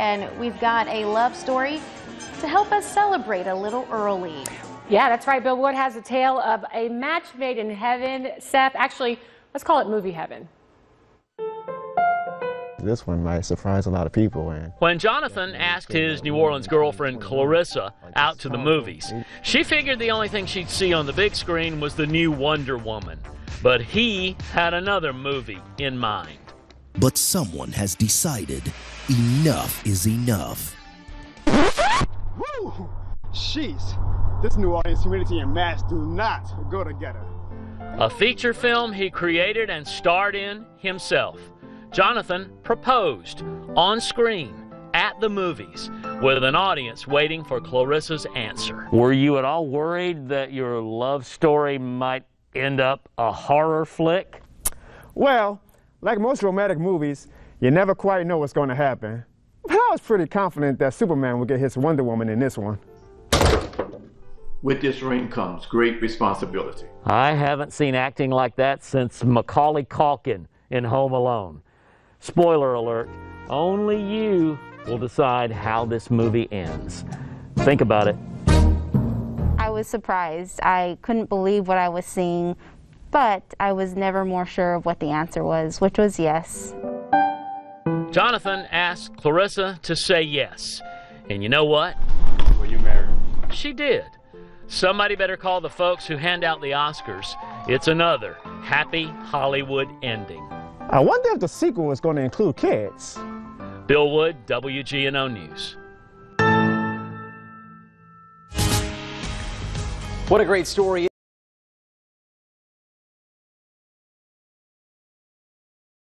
and we've got a love story to help us celebrate a little early. Yeah, that's right. Bill Wood has a tale of a match made in heaven. Seth, actually, let's call it movie heaven. This one might surprise a lot of people. And When Jonathan asked his New Orleans girlfriend Clarissa out to the movies, she figured the only thing she'd see on the big screen was the new Wonder Woman. But he had another movie in mind. But someone has decided enough is enough. Woo! Jeez, this New Orleans humidity and mass do not go together. A feature film he created and starred in himself. Jonathan proposed on screen at the movies with an audience waiting for Clarissa's answer. Were you at all worried that your love story might end up a horror flick? Well, like most romantic movies, you never quite know what's going to happen. But I was pretty confident that Superman would get his Wonder Woman in this one. With this ring comes great responsibility. I haven't seen acting like that since Macaulay Culkin in Home Alone. Spoiler alert, only you will decide how this movie ends. Think about it. I was surprised. I couldn't believe what I was seeing, but I was never more sure of what the answer was, which was yes. Jonathan asked Clarissa to say yes. And you know what? Will you marry him? She did. Somebody better call the folks who hand out the Oscars. It's another happy Hollywood ending. I wonder if the sequel is going to include kids. Bill Wood, WGNO News. What a great story.